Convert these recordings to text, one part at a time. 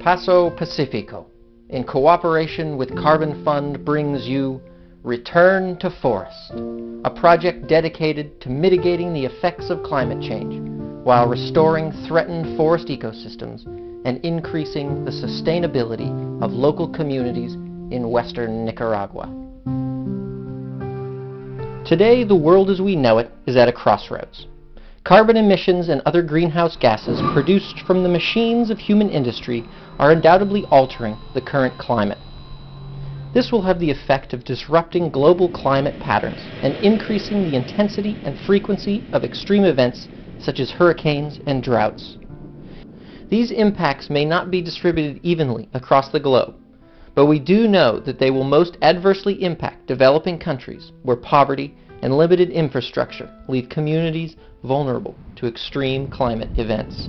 Paso Pacifico, in cooperation with Carbon Fund, brings you Return to Forest, a project dedicated to mitigating the effects of climate change while restoring threatened forest ecosystems and increasing the sustainability of local communities in western Nicaragua. Today, the world as we know it is at a crossroads. Carbon emissions and other greenhouse gases produced from the machines of human industry are undoubtedly altering the current climate. This will have the effect of disrupting global climate patterns and increasing the intensity and frequency of extreme events such as hurricanes and droughts. These impacts may not be distributed evenly across the globe, but we do know that they will most adversely impact developing countries where poverty and limited infrastructure leave communities vulnerable to extreme climate events.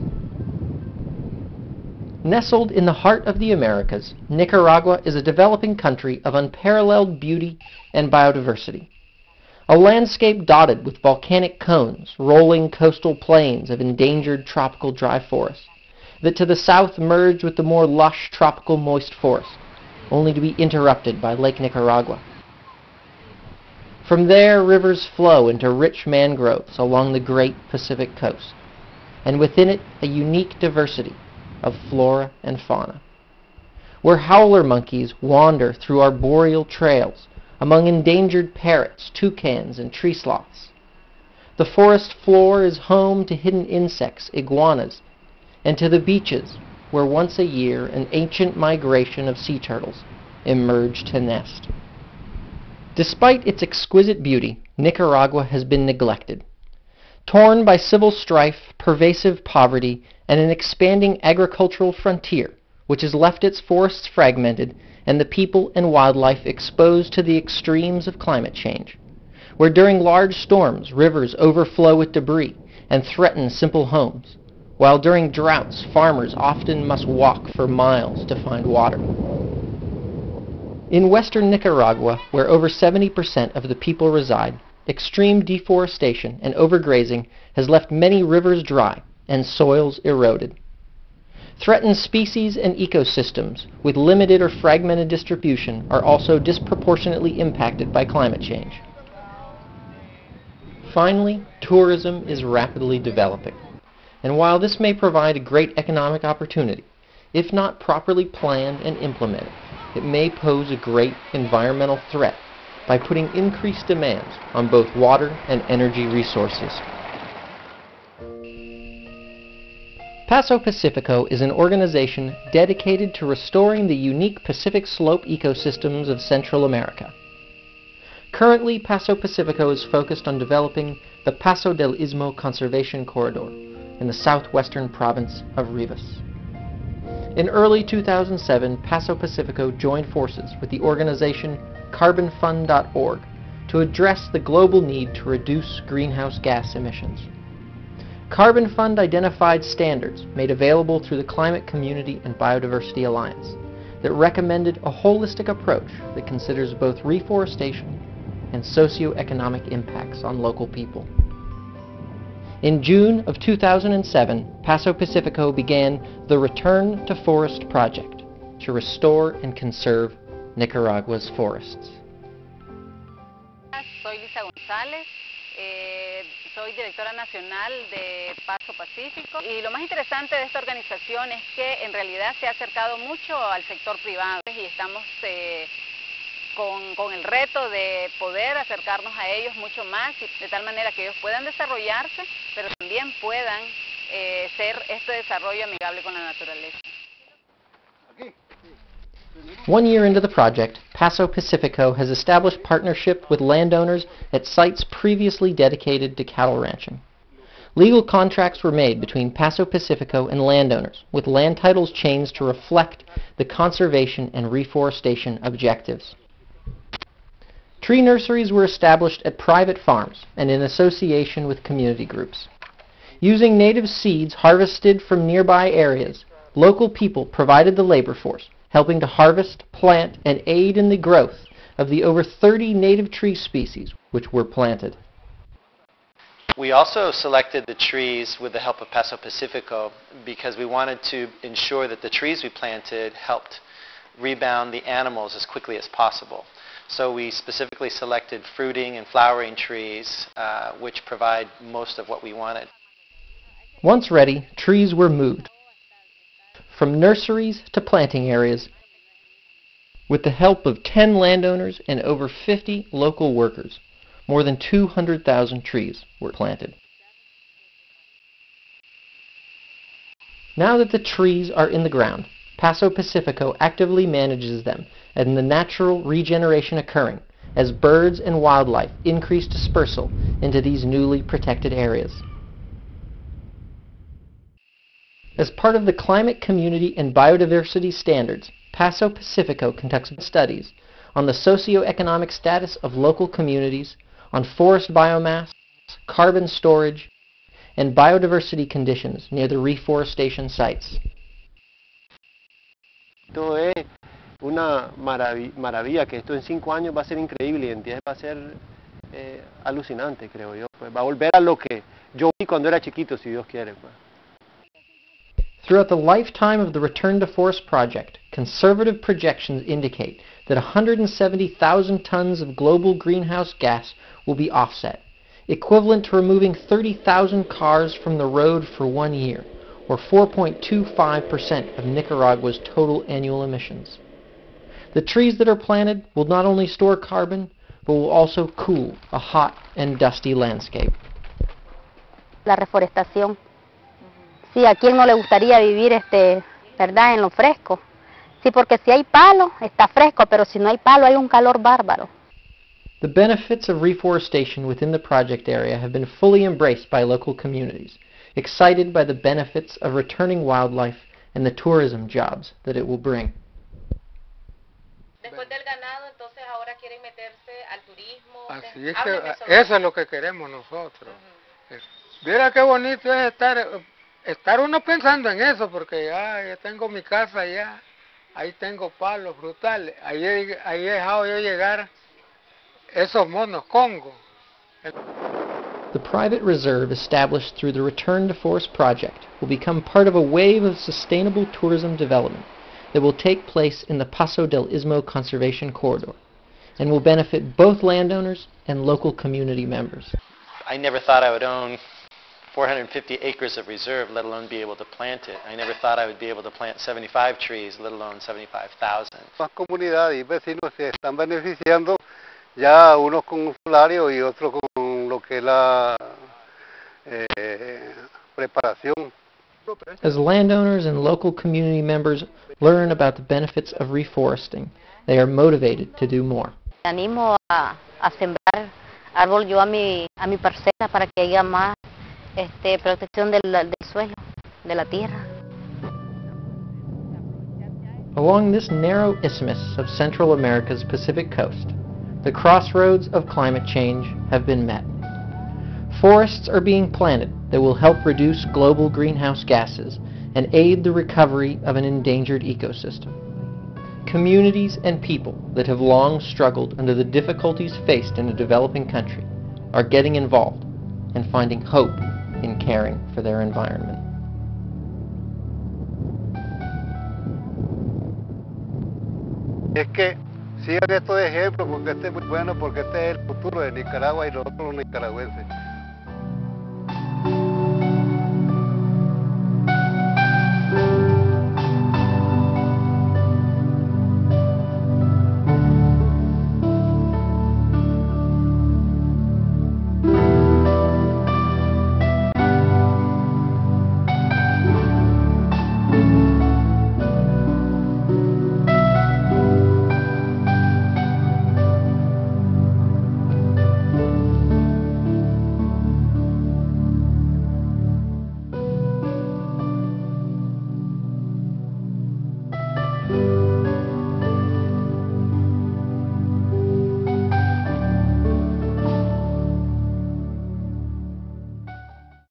Nestled in the heart of the Americas, Nicaragua is a developing country of unparalleled beauty and biodiversity. A landscape dotted with volcanic cones, rolling coastal plains of endangered tropical dry forests, that to the south merge with the more lush tropical moist forest, only to be interrupted by Lake Nicaragua. From there, rivers flow into rich mangroves along the great Pacific coast, and within it a unique diversity of flora and fauna. Where howler monkeys wander through arboreal trails among endangered parrots, toucans, and tree sloths. The forest floor is home to hidden insects, iguanas, and to the beaches where once a year an ancient migration of sea turtles emerge to nest. Despite its exquisite beauty, Nicaragua has been neglected. Torn by civil strife, pervasive poverty, and an expanding agricultural frontier, which has left its forests fragmented and the people and wildlife exposed to the extremes of climate change, where during large storms rivers overflow with debris and threaten simple homes, while during droughts farmers often must walk for miles to find water. In western Nicaragua, where over 70% of the people reside, extreme deforestation and overgrazing has left many rivers dry and soils eroded. Threatened species and ecosystems with limited or fragmented distribution are also disproportionately impacted by climate change. Finally, tourism is rapidly developing. And while this may provide a great economic opportunity, if not properly planned and implemented, it may pose a great environmental threat by putting increased demands on both water and energy resources. Paso Pacifico is an organization dedicated to restoring the unique Pacific slope ecosystems of Central America. Currently, Paso Pacifico is focused on developing the Paso del Istmo Conservation Corridor in the southwestern province of Rivas. In early 2007, Paso Pacifico joined forces with the organization carbonfund.org to address the global need to reduce greenhouse gas emissions. Carbon Fund identified standards made available through the Climate Community and Biodiversity Alliance that recommended a holistic approach that considers both reforestation and socioeconomic impacts on local people. In June of 2007, Paso Pacifico began the Return to Forest Project to restore and conserve Nicaragua's forests. Soy Lisa González, eh, soy directora nacional de Paso Pacífico y lo más interesante de esta organización es que en realidad se ha acercado mucho al sector privado y estamos eh, con, con, el reto de poder acercarnos a ellos mucho más y de tal manera que ellos puedan desarrollarse, pero también puedan eh, ser este desarrollo amigable con la naturaleza. One year into the project, Paso Pacifico has established partnership with landowners at sites previously dedicated to cattle ranching. Legal contracts were made between Paso Pacifico and landowners, with land titles changed to reflect the conservation and reforestation objectives. Tree nurseries were established at private farms and in association with community groups. Using native seeds harvested from nearby areas, local people provided the labor force, helping to harvest, plant, and aid in the growth of the over 30 native tree species which were planted. We also selected the trees with the help of Paso Pacifico because we wanted to ensure that the trees we planted helped rebound the animals as quickly as possible. So we specifically selected fruiting and flowering trees, uh, which provide most of what we wanted. Once ready, trees were moved from nurseries to planting areas with the help of 10 landowners and over 50 local workers. More than 200,000 trees were planted. Now that the trees are in the ground, Paso Pacifico actively manages them and the natural regeneration occurring as birds and wildlife increase dispersal into these newly protected areas. As part of the Climate Community and Biodiversity Standards, Paso Pacifico conducts studies on the socioeconomic status of local communities, on forest biomass, carbon storage, and biodiversity conditions near the reforestation sites. Una maravilla, que esto en cinco años va a ser increíble y en diez va a ser eh, alucinante, creo yo. Pues va a volver a lo que yo vi cuando era chiquito, si Dios quiere. Pues. Throughout the lifetime of the Return to Forest project, conservative projections indicate that 170,000 tons of global greenhouse gas will be offset, equivalent to removing 30,000 cars from the road for one year, or 4.25% of Nicaragua's total annual emissions. The trees that are planted will not only store carbon, but will also cool a hot and dusty landscape. La reforestación Sí, a quién no le gustaría vivir, este, ¿verdad?, en lo fresco. Sí, porque si hay palo, está fresco, pero si no hay palo, hay un calor bárbaro. The benefits of reforestation within the project area have been fully embraced by local communities, excited by the benefits of returning wildlife and the tourism jobs that it will bring. Después del ganado, entonces ahora quieren meterse al turismo. Así es que eso es lo que queremos nosotros. Uh -huh. Mira qué bonito es estar estar uno pensando en eso, porque ya, ya tengo mi casa ya, ahí tengo palos frutales, ahí, ahí he dejado yo llegar esos monos Congo. The private reserve established through the Return to Forest project will become part of a wave of sustainable tourism development that will take place in the Paso del Istmo Conservation Corridor and will benefit both landowners and local community members. I never thought I would own 450 acres of reserve, let alone be able to plant it. I never thought I would be able to plant 75 trees, let alone 75,000. Más comunidades y vecinos se están beneficiando, ya unos con un salario y otros con lo que es la eh, preparación. As landowners and local community members learn about the benefits of reforesting, they are motivated to do more. Animo a, a sembrar árbol yo a mi, a mi parcela para que haya más este, protección del, del suelo, de la tierra. Along this narrow isthmus of Central America's Pacific coast, the crossroads of climate change have been met. Forests are being planted that will help reduce global greenhouse gases and aid the recovery of an endangered ecosystem. Communities and people that have long struggled under the difficulties faced in a developing country are getting involved and finding hope in caring for their environment. Es que sigan estos ejemplos porque este es muy bueno, porque este es el futuro de Nicaragua y los nicaragüenses.